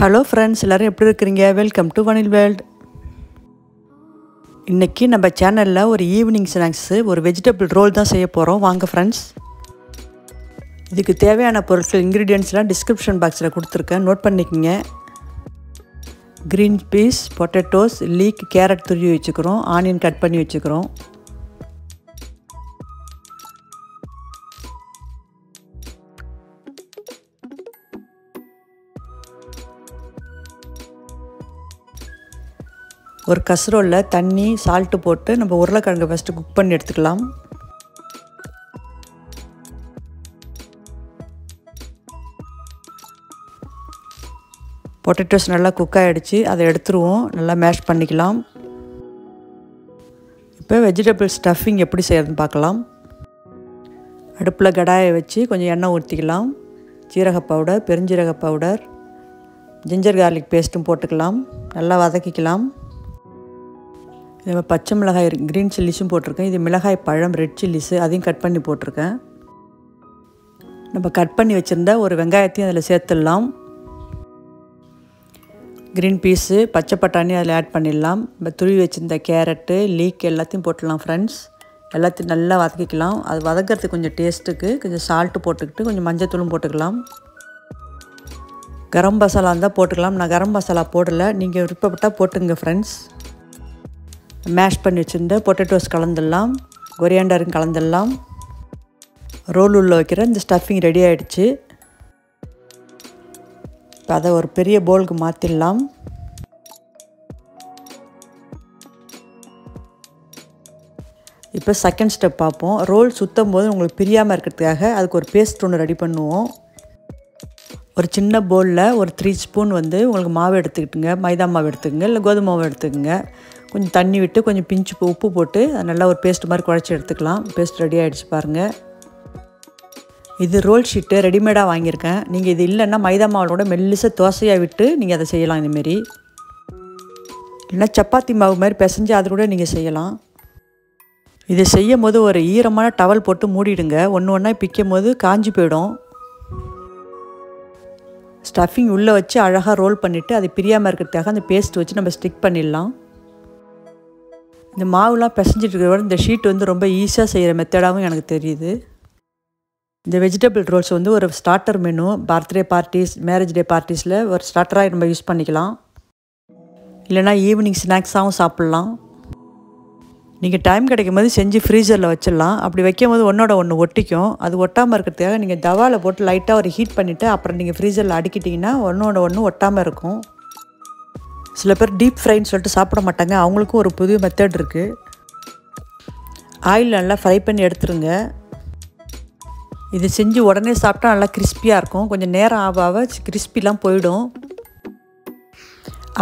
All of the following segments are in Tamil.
ஹலோ ஃப்ரெண்ட்ஸ் எல்லோரும் எப்படி இருக்கிறீங்க? வெல்கம் டு வனில் வேர்ல்ட் இன்றைக்கி நம்ம சேனலில் ஒரு ஈவினிங் ஸ்நாக்ஸு ஒரு வெஜிடபிள் ரோல் தான் செய்ய போகிறோம் வாங்க ஃப்ரெண்ட்ஸ் இதுக்கு தேவையான பொருட்கள் இன்க்ரீடியன்ஸ்லாம் டிஸ்கிரிப்ஷன் பாக்ஸில் கொடுத்துருக்கேன். நோட் பண்ணிக்கோங்க. Green peas potatoes leek carrot துருவி வச்சுக்கிறோம். ஆனியன் கட் பண்ணி வச்சுக்கிறோம். ஒரு கசரோலில் தண்ணி சால்ட்டு போட்டு நம்ம உருளைக்கிழங்கு ஃபஸ்ட்டு குக் பண்ணி எடுத்துக்கலாம். பொட்டேட்டோஸ் நல்லா குக் ஆகிடுச்சு அதை எடுத்துருவோம். நல்லா மேஷ் பண்ணிக்கலாம். இப்போ வெஜிடபிள் ஸ்டஃபிங் எப்படி செய்கிறதுன்னு பார்க்கலாம். அடுப்பில் கடாயை வச்சு கொஞ்சம் எண்ணெய் ஊற்றிக்கலாம் ஜீரக பவுடர் பெருஞ்சீரக பவுடர் ஜிஞ்சர் கார்லிக் பேஸ்ட்டும் போட்டுக்கலாம். நல்லா வதக்கிக்கலாம். நம்ம பச்சை மிளகாய் க்ரீன் சில்லிஸும் போட்டிருக்கேன். இது மிளகாய் பழம் ரெட் சில்லிஸு அதையும் கட் பண்ணி போட்டிருக்கேன். நம்ம கட் பண்ணி வச்சுருந்த ஒரு வெங்காயத்தையும் அதில் சேர்த்துடலாம். க்ரீன் பீஸு பச்சை பட்டாணி அதில் ஆட் பண்ணிடலாம். நம்ம துருவி வச்சுருந்த கேரட்டு லீக் எல்லாத்தையும் போட்டுடலாம் ஃப்ரெண்ட்ஸ் எல்லாத்தையும் நல்லா வதக்கிக்கலாம். அது வதக்கிறதுக்கு கொஞ்சம் டேஸ்ட்டுக்கு கொஞ்சம் சால்ட்டு போட்டுக்கிட்டு கொஞ்சம் மஞ்சத்தூளும் போட்டுக்கலாம். கரம் மசாலா இருந்தால் போட்டுக்கலாம். நான் கரம் மசாலா போடலை. நீங்கள் விருப்பப்பட்டால் போட்டுங்க ஃப்ரெண்ட்ஸ் மேஷ் பண்ணி வச்சுருந்த பொட்டேட்டோஸ் கலந்துடலாம் கொரியாண்டரும் கலந்துடலாம். ரோல் உள்ளே வைக்கிற இந்த ஸ்டஃபிங் ரெடி ஆகிடுச்சு இப்போ அதை ஒரு பெரிய போலுக்கு மாற்றிடலாம் இப்போ செகண்ட் ஸ்டெப் பார்ப்போம். ரோல் சுற்றும் போது உங்களுக்கு பிரியாமல் இருக்கிறதுக்காக அதுக்கு ஒரு பேஸ்ட் ஒன்று ரெடி பண்ணுவோம். ஒரு சின்ன பவுலில் ஒரு த்ரீ ஸ்பூன் வந்து உங்களுக்கு மாவு எடுத்துக்கிட்டுங்க மைதா மாவு எடுத்துக்கோங்க இல்லை கோதுமை மாவு எடுத்துக்கோங்க. கொஞ்சம் தண்ணி விட்டு கொஞ்சம் பிஞ்சு உப்பு போட்டு அது நல்லா ஒரு பேஸ்ட் மாதிரி குழச்சி எடுத்துக்கலாம். பேஸ்ட் ரெடி ஆகிடுச்சு பாருங்கள் இது ரோல் ஷீட்டு ரெடிமேடாக வாங்கியிருக்கேன். நீங்கள் இது இல்லைன்னா மைதா மாவோட மெல்லிசை தோசையாக விட்டு நீங்கள் அதை செய்யலாம் இதுமாரி இல்லைன்னா சப்பாத்தி மாவு மாதிரி பிசைஞ்சு அது கூட நீங்கள் செய்யலாம். இதை செய்யும் போது ஒரு ஈரமான டவல் போட்டு மூடிடுங்க. ஒன்று ஒன்றா பிக்கும் போது காஞ்சி போயிடும். ஸ்டஃபிங் உள்ளே வச்சு அழகாக ரோல் பண்ணிவிட்டு அது பிரியாமல் இருக்கிறதுக்காக அந்த பேஸ்ட் வச்சு நம்ம ஸ்டிக் பண்ணிடலாம். இந்த மாவுலாம் பிசைஞ்சிட்டு இருக்கிற இந்த ஷீட் வந்து ரொம்ப ஈஸியாக செய்கிற மெத்தடாகவும் எனக்கு தெரியுது. இந்த வெஜிடபிள் ரோல்ஸ் வந்து ஒரு starter menu birthday parties marriage day பார்ட்டிஸில் ஒரு ஸ்டார்டராக நம்ம யூஸ் பண்ணிக்கலாம். இல்லைனா ஈவினிங் ஸ்நாக்ஸாகவும் சாப்பிட்லாம். நீங்கள் டைம் கிடைக்கும் போது செஞ்சு ஃப்ரீசரில் வச்சிடலாம். அப்படி வைக்கும் போது ஒன்றோட ஒன்று ஒட்டிக்கும். அது ஒட்டாமல் இருக்கிறதுக்காக நீங்கள் தவாவில் போட்டு லைட்டாக ஒரு ஹீட் பண்ணிவிட்டு அப்புறம் நீங்கள் ஃப்ரீசரில் அடுக்கிட்டிங்கன்னா ஒன்றோட ஒன்று ஒட்டாமல் இருக்கும். சில பேர் டீப் ஃப்ரைன்னு சொல்லிட்டு சாப்பிட மாட்டாங்க. அவங்களுக்கும் ஒரு புது மெத்தட் இருக்குது ஆயில் நல்லா ஃப்ரை பண்ணி எடுத்துருங்க. இது செஞ்சு உடனே சாப்பிட்டா நல்லா கிறிஸ்பியாக இருக்கும். கொஞ்சம் நேரம் ஆக ஆக கிறிஸ்பிலாம் போயிடும்.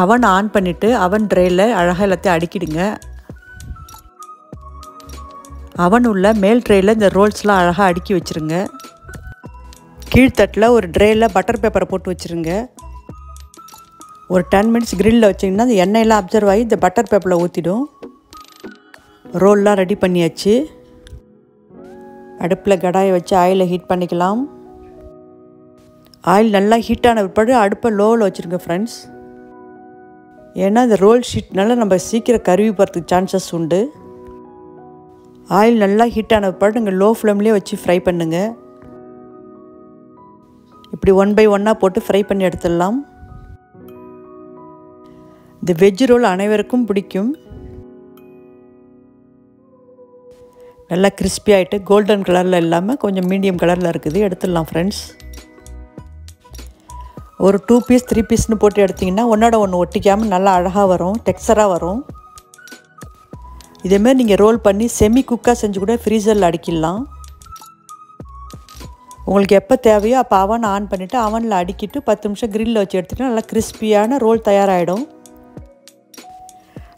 அவன் ஆன் பண்ணிவிட்டு அவன் ட்ரேயில் அழகாக எல்லாத்தையும் அடுக்கிடுங்க. அவன் உள்ள மேல் ட்ரேயில் இந்த ரோல்ஸ்லாம் அழகாக அடுக்கி வச்சுருங்க. கீழ்த்தட்டில் ஒரு ட்ரேயில் பட்டர் பேப்பரை போட்டு வச்சுருங்க. ஒரு டென் மினிட்ஸ் க்ரில்லில் வச்சிங்கன்னா அந்த எண்ணெயெல்லாம் அப்சர்வ் ஆகி இந்த பட்டர் பேப்பரில் ஊற்றிடும் ரோல்லாம் ரெடி பண்ணியாச்சு. அடுப்பில் கடாயை வச்சு ஆயிலை ஹீட் பண்ணிக்கலாம். ஆயில் நல்லா ஹீட்டான பிற்பாடு அடுப்பை லோவில் வச்சுருங்க ஃப்ரெண்ட்ஸ் ஏன்னா இந்த ரோல் ஷீட்னால நம்ம சீக்கிரம் கருவி போகிறதுக்கு சான்சஸ் உண்டு. ஆயில் நல்லா ஹீட்டான பிற்பாடு நீங்கள் லோ ஃப்ளேம்லேயே வச்சு ஃப்ரை பண்ணுங்கள் இப்படி ஒன் பை ஒன்னாக போட்டு ஃப்ரை பண்ணி எடுத்துடலாம். இந்த வெஜ் ரோல் அனைவருக்கும் பிடிக்கும். நல்லா கிறிஸ்பி ஆகிட்டு கோல்டன் கலரில் இல்லாமல் கொஞ்சம் மீடியம் கலரில் இருக்குது. எடுத்துடலாம் ஃப்ரெண்ட்ஸ் ஒரு டூ பீஸ் த்ரீ பீஸ்னு போட்டு எடுத்திங்கன்னா ஒன்றோட ஒன்று ஒட்டிக்காமல் நல்லா அழகாக வரும் டெக்ஸ்சராக வரும். இதேமாரி நீங்கள் ரோல் பண்ணி செமி குக்காக செஞ்சு கூட ஃப்ரீசரில் அடிக்கிடலாம். உங்களுக்கு எப்போ தேவையோ அப்போ அவன் ஆன் பண்ணிவிட்டு அவனில் அடிக்கிட்டு பத்து நிமிஷம் க்ரில்லில் வச்சு எடுத்துகிட்டு நல்லா கிறிஸ்பியான ரோல் தயாராகிடும்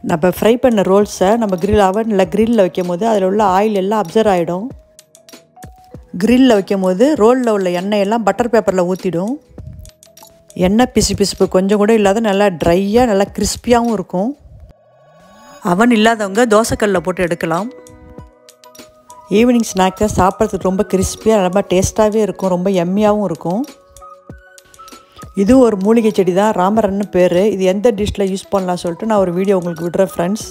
நம்ம ஃப்ரை பண்ண ரோல்ஸை நம்ம கிரில் அவனில் க்ரில்லில் வைக்கும் போது அதில் உள்ள ஆயில் எல்லாம் அப்சர்வ் ஆகிடும் க்ரில்லில் வைக்கும் போது ரோலில் உள்ள எண்ணெய் எல்லாம் பட்டர் பேப்பரில் ஊற்றிடும் எண்ணெய் பிசு பிசுப்பு கொஞ்சம் கூட இல்லாத நல்லா ட்ரையாக நல்லா கிறிஸ்பியாகவும் இருக்கும். அவன் இல்லாதவங்க தோசைக்கல்லில் போட்டு எடுக்கலாம். ஈவினிங் ஸ்நாக்கை சாப்பிட்றதுக்கு ரொம்ப கிறிஸ்பியாக ரொம்ப டேஸ்ட்டாகவே இருக்கும் ரொம்ப எம்மியாகவும் இருக்கும். இது ஒரு மூலிகை செடி தான் ராமரன்னு பேர். இது எந்த டிஷ்ஷில் யூஸ் பண்ணலாம் சொல்லிட்டு நான் ஒரு வீடியோ உங்களுக்கு விடுறேன் ஃப்ரெண்ட்ஸ்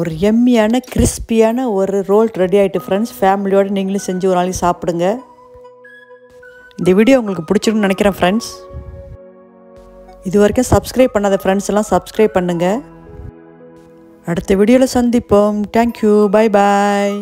ஒரு எம்மியான கிறிஸ்பியான ஒரு ரோல் ரெடி ஆகிட்டு ஃப்ரெண்ட்ஸ் ஃபேமிலியோடு நீங்களும் செஞ்சு ஒரு நாளைக்கு சாப்பிடுங்க. இந்த வீடியோ உங்களுக்கு பிடிச்சிருக்குன்னு நினைக்கிறேன் ஃப்ரெண்ட்ஸ் இது வரைக்கும் சப்ஸ்கிரைப் பண்ணாத ஃப்ரெண்ட்ஸ் எல்லாம் சப்ஸ்கிரைப் பண்ணுங்கள் அடுத்த வீடியோவில் சந்திப்போம். Thank you bye bye